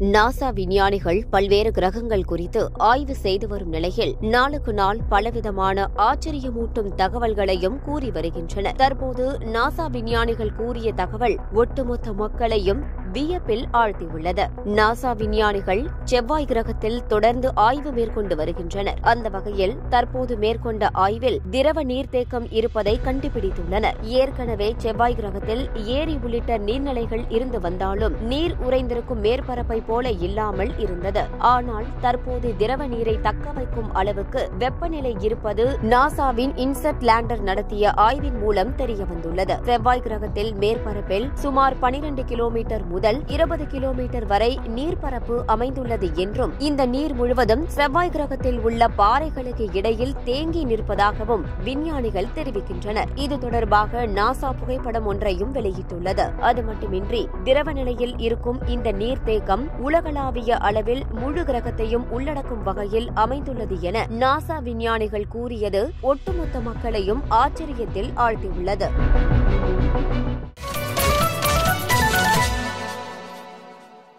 NASA விஞ்ஞானிகள் பல்வேறு கிரகங்கள் குறித்து ஆய்வு செய்து வரும் நிலையில் நாளுக்கு நாள் பலவிதமான ஆச்சரியமூட்டும் தகவல்களையும் கூறி வருகின்றனர். தற்போது நாசா விஞ்ஞானிகள் கூறிய தகவல் ஒட்டுமொத்த மக்களையும் வியப்பில் ஆழ்த்தியுள்ளது. நாசா விஞ்ஞானிகள் செவ்வாய் கிரகத்தில் தொடர்ந்து ஆய்வு மேற்கொண்டு வருகின்றனர். அந்த வகையில் தற்போது மேற்கொண்ட ஆய்வில் திரவ நீர்த்தேக்கம் இருப்பதை கண்டுபிடித்துள்ளனர். ஏற்கனவே செவ்வாய் கிரகத்தில் ஏரி உள்ளிட்ட நீர்நிலைகள் இருந்து வந்தாலும் நீர் உறைந்திருக்கும் மேற்பரப்பை போல இல்லாமல் இருந்தது. ஆனால் தற்போது திரவ நீரை தக்க வைக்கும் அளவுக்கு வெப்பநிலை இருப்பது நாசாவின் இன்செட் லேண்டர் நடத்திய ஆய்வின் மூலம் தெரியவந்துள்ளது. செவ்வாய் கிரகத்தில் மேற்பரப்பில் சுமார் 12 கிலோமீட்டர் முதல் இருபது கிலோமீட்டர் வரை நீர்ப்பரப்பு அமைந்துள்ளது என்றும் இந்த நீர் முழுவதும் செவ்வாய் கிரகத்தில் உள்ள பாறைகளுக்கு இடையில் தேங்கி நிற்பதாகவும் விஞ்ஞானிகள் தெரிவிக்கின்றனர். இது தொடர்பாக நாசா புகைப்படம் ஒன்றையும் வெளியிட்டுள்ளது. அது மட்டுமின்றி திரவ நிலையில் இருக்கும் இந்த நீர்த்தேக்கம் உலகளாவிய அளவில் முழு கிரகத்தையும் உள்ளடக்கும் வகையில் அமைந்துள்ளது என நாசா விஞ்ஞானிகள் கூறியது ஒட்டுமொத்த மக்களையும் ஆச்சரியத்தில் ஆழ்த்தியுள்ளது.